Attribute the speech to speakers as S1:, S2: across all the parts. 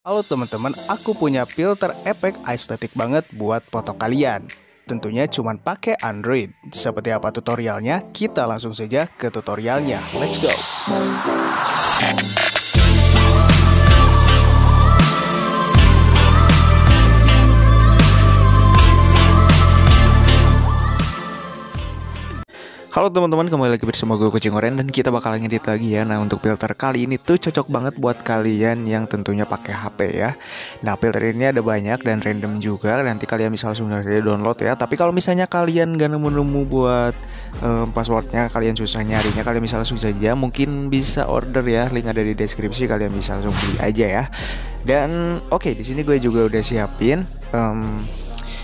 S1: Halo teman-teman, aku punya filter efek estetik banget buat foto kalian. Tentunya cuman pakai Android. Seperti apa tutorialnya? Kita langsung saja ke tutorialnya. Let's go. Halo teman-teman, kembali lagi bersama gue Kucing Oren dan kita bakal ngedit lagi ya. Nah, untuk filter kali ini tuh cocok banget buat kalian yang tentunya pakai HP ya. Nah, filter ini ada banyak dan random juga. Nanti kalian bisa langsung dari download ya. Tapi kalau misalnya kalian gak nemu-nemu buat um, passwordnya, kalian susah nyarinya, kalian bisa langsung saja mungkin bisa order ya. Link ada di deskripsi, kalian bisa langsung beli aja ya. Dan oke, okay, di sini gue juga udah siapin um,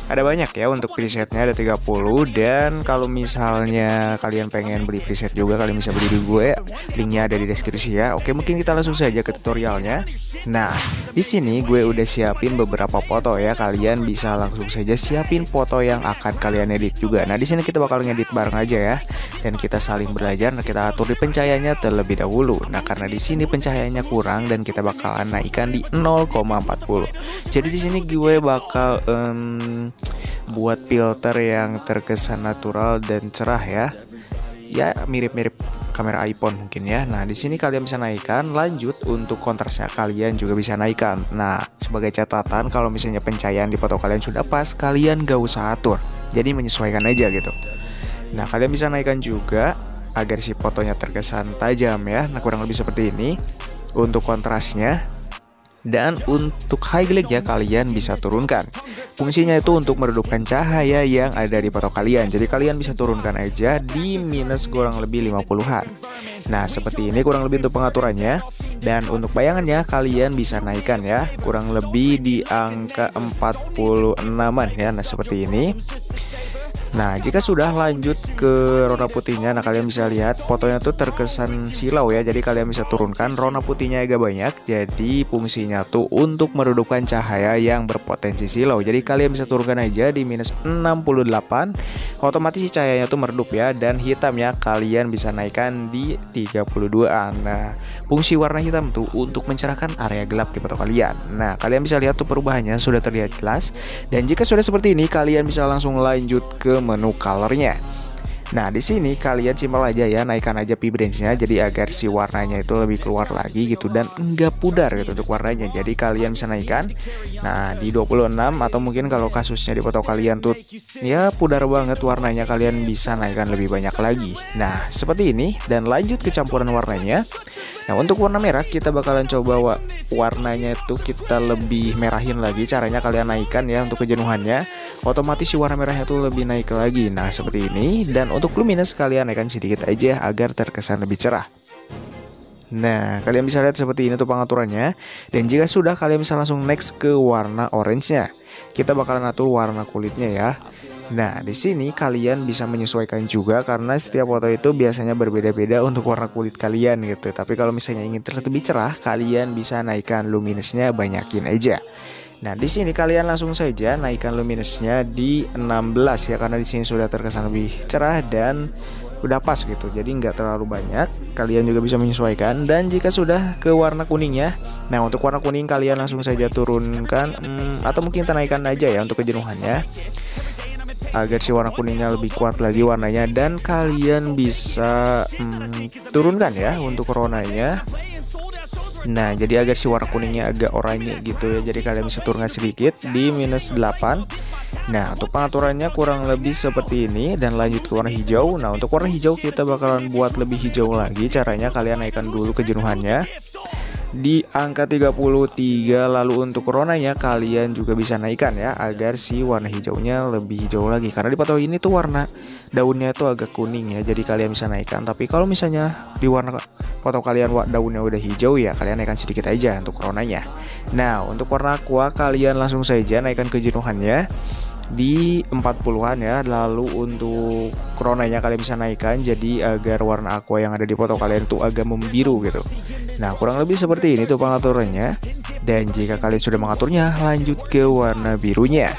S1: ada banyak ya untuk presetnya ada 30 dan kalau misalnya kalian pengen beli preset juga kalian bisa beli di gue linknya ada di deskripsi ya. Oke mungkin kita langsung saja ke tutorialnya. Nah di sini gue udah siapin beberapa foto ya. Kalian bisa langsung saja siapin foto yang akan kalian edit juga. Nah di sini kita bakal ngedit bareng aja ya. Dan kita saling belajar nah kita atur di pencahayaannya terlebih dahulu. Nah karena di sini pencahayaannya kurang dan kita bakalan naikkan di 0,40 jadi di sini gue bakal um, buat filter yang terkesan natural dan cerah ya ya mirip-mirip kamera iPhone mungkin ya. Nah, di sini kalian bisa naikkan, lanjut untuk kontrasnya kalian juga bisa naikkan. Nah, sebagai catatan kalau misalnya pencahayaan di foto kalian sudah pas, kalian gak usah atur. Jadi menyesuaikan aja gitu. Nah, kalian bisa naikkan juga agar si fotonya terkesan tajam ya. Nah, kurang lebih seperti ini. Untuk kontrasnya dan untuk highlight ya kalian bisa turunkan. Fungsinya itu untuk meredupkan cahaya yang ada di foto kalian. Jadi kalian bisa turunkan aja di minus kurang lebih 50-an. Nah, seperti ini kurang lebih untuk pengaturannya. Dan untuk bayangannya kalian bisa naikkan ya, kurang lebih di angka 46-an ya. Nah, seperti ini. Nah, jika sudah lanjut ke rona putihnya, nah kalian bisa lihat fotonya tuh terkesan silau ya. Jadi kalian bisa turunkan rona putihnya agak banyak. Jadi fungsinya tuh untuk meredupkan cahaya yang berpotensi silau. Jadi kalian bisa turunkan aja di minus 68. Otomatis cahayanya tuh meredup ya. Dan hitamnya kalian bisa naikkan di 32an. Nah, fungsi warna hitam tuh untuk mencerahkan area gelap di foto kalian. Nah, kalian bisa lihat tuh perubahannya sudah terlihat jelas. Dan jika sudah seperti ini, kalian bisa langsung lanjut ke menu colornya. Nah, di sini kalian simpel aja ya, naikkan aja vibrance-nya jadi agar si warnanya itu lebih keluar lagi gitu dan enggak pudar gitu untuk warnanya. Jadi kalian bisa naikkan. Nah, di 26 atau mungkin kalau kasusnya di foto kalian tuh ya pudar banget warnanya, kalian bisa naikkan lebih banyak lagi. Nah, seperti ini dan lanjut ke campuran warnanya. Nah untuk warna merah kita bakalan coba wa warnanya itu kita lebih merahin lagi Caranya kalian naikkan ya untuk kejenuhannya. Otomatis si warna merahnya itu lebih naik lagi. Nah seperti ini. Dan untuk luminous kalian naikkan sedikit aja agar terkesan lebih cerah Nah, kalian bisa lihat seperti ini tuh pengaturannya. Dan jika sudah, kalian bisa langsung next ke warna orange-nya. Kita bakalan atur warna kulitnya ya. Nah, di sini kalian bisa menyesuaikan juga karena setiap foto itu biasanya berbeda-beda untuk warna kulit kalian gitu. Tapi kalau misalnya ingin lebih cerah, kalian bisa naikkan luminosnya banyakin aja. Nah, di sini kalian langsung saja naikkan luminosnya di 16 ya karena di sini sudah terkesan lebih cerah dan udah pas gitu. Jadi nggak terlalu banyak kalian juga bisa menyesuaikan. Dan jika sudah ke warna kuningnya nah untuk warna kuning kalian langsung saja turunkan hmm, atau mungkin tenaikan aja ya untuk kejenuhannya. Agar si warna kuningnya lebih kuat lagi warnanya. Dan kalian bisa hmm, turunkan ya untuk coronanya. Nah, jadi agar si warna kuningnya agak oranye gitu ya. Jadi kalian bisa turunkan sedikit di minus 8. Nah, untuk pengaturannya kurang lebih seperti ini dan lanjut ke warna hijau. Nah, untuk warna hijau kita bakalan buat lebih hijau lagi. Caranya kalian naikkan dulu kejenuhannya. Di angka 33 lalu untuk coronanya kalian juga bisa naikkan ya agar si warna hijaunya lebih hijau lagi. Karena di foto ini tuh warna daunnya itu agak kuning ya jadi kalian bisa naikkan. Tapi kalau misalnya di warna foto kalian daunnya udah hijau ya kalian naikkan sedikit aja untuk coronanya. Nah untuk warna aqua kalian langsung saja naikkan kejenuhannya di 40-an ya. Lalu untuk coronanya kalian bisa naikkan jadi agar warna aqua yang ada di foto kalian tuh agak membiru gitu. Nah kurang lebih seperti ini tuh pengaturannya Dan jika kalian sudah mengaturnya, lanjut ke warna birunya.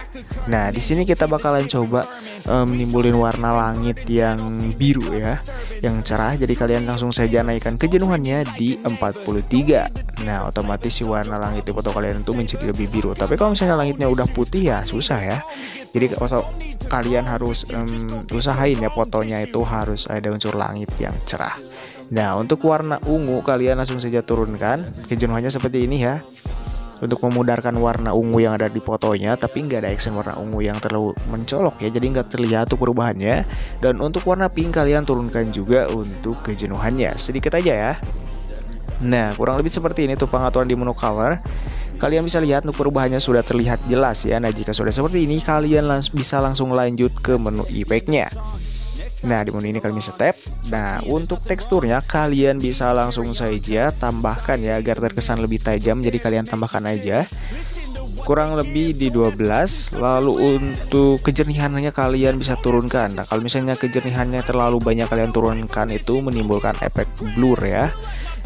S1: Nah, di sini kita bakalan coba um, warna langit yang biru ya, yang cerah. Jadi kalian langsung saja naikkan kejenuhannya di 43. Nah, otomatis si warna langit di foto kalian itu menjadi lebih biru. Tapi kalau misalnya langitnya udah putih ya susah ya. Jadi kalau kalian harus um, usahain ya fotonya itu harus ada unsur langit yang cerah. Nah, untuk warna ungu kalian langsung saja turunkan kejenuhannya seperti ini ya untuk memudarkan warna ungu yang ada di fotonya tapi nggak ada action warna ungu yang terlalu mencolok ya jadi nggak terlihat tuh perubahannya dan untuk warna pink kalian turunkan juga untuk kejenuhannya sedikit aja ya Nah, kurang lebih seperti ini tuh pengaturan di menu color. Kalian bisa lihat untuk perubahannya sudah terlihat jelas ya. Nah, jika sudah seperti ini, kalian langs bisa langsung lanjut ke menu efeknya. Nah, di menu ini kalian bisa tap. Nah, untuk teksturnya kalian bisa langsung saja tambahkan ya agar terkesan lebih tajam. Jadi kalian tambahkan aja. Kurang lebih di 12. Lalu untuk kejernihannya kalian bisa turunkan. Nah, kalau misalnya kejernihannya terlalu banyak kalian turunkan itu menimbulkan efek blur ya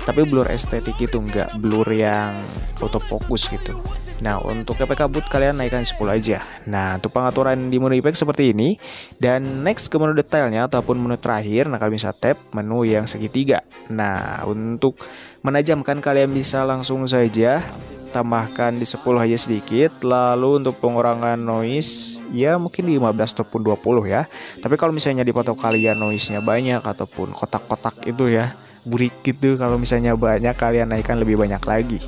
S1: tapi blur estetik itu enggak blur yang autofocus gitu nah untuk efek kabut kalian naikkan 10 aja. Nah untuk pengaturan di menu efek seperti ini. Dan next ke menu detailnya ataupun menu terakhir nah kalian bisa tap menu yang segitiga. Nah untuk menajamkan kalian bisa langsung saja tambahkan di 10 aja sedikit. Lalu untuk pengurangan noise ya mungkin di 15 ataupun 20 ya. Tapi kalau misalnya di foto kalian noise nya banyak ataupun kotak-kotak itu ya burik gitu kalau misalnya banyak kalian naikkan lebih banyak lagi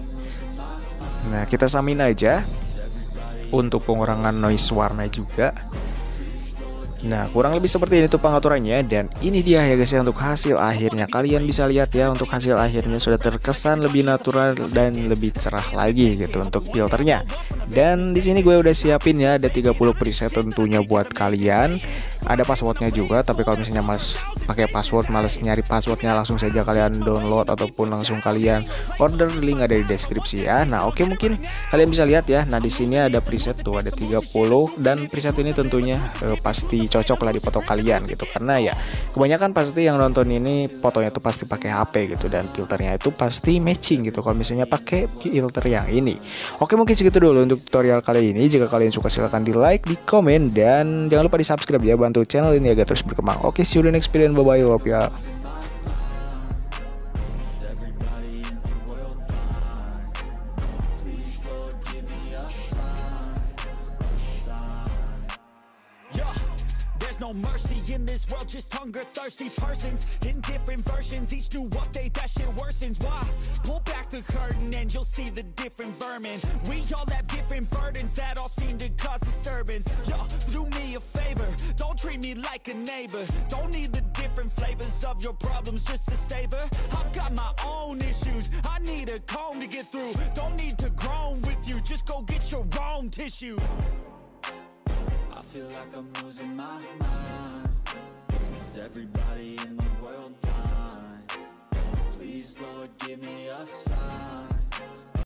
S1: nah kita samin aja untuk pengurangan noise warna juga. Nah kurang lebih seperti ini tuh pengaturannya dan ini dia ya guys ya untuk hasil akhirnya. Kalian bisa lihat ya untuk hasil akhirnya sudah terkesan lebih natural dan lebih cerah lagi gitu untuk filternya. Dan di sini gue udah siapin ya ada 30 preset tentunya buat kalian. Ada passwordnya juga tapi kalau misalnya mas pakai password males nyari passwordnya langsung saja kalian download ataupun langsung kalian order. Link ada di deskripsi ya. Nah oke mungkin kalian bisa lihat ya. Nah di sini ada preset tuh ada 30 dan preset ini tentunya eh, pasti cocok lah di foto kalian gitu. Karena ya kebanyakan pasti yang nonton ini fotonya tuh pasti pakai HP gitu. Dan filternya itu pasti matching gitu. Kalau misalnya pakai filter yang ini. Oke mungkin segitu dulu untuk tutorial kali ini. Jika kalian suka silahkan di like di komen dan jangan lupa di subscribe ya bantu channel ini agar terus berkembang. Oke, see you the next video. Bye bye. Ya. no mercy in this world, just hunger thirsty persons in different versions. Each new update, that shit worsens. Why? Pull the curtain and you'll see the different vermin. We all have different burdens that all seem to cause disturbance. Yo, do me a favor, don't treat me like a neighbor. Don't need the different flavors of your problems just to savor. I've got my own issues, I need a comb to get through. Don't need to groan with you, just go get your own tissue I feel like I'm losing my mind Is everybody in the world blind? Please, Lord, give me a sign.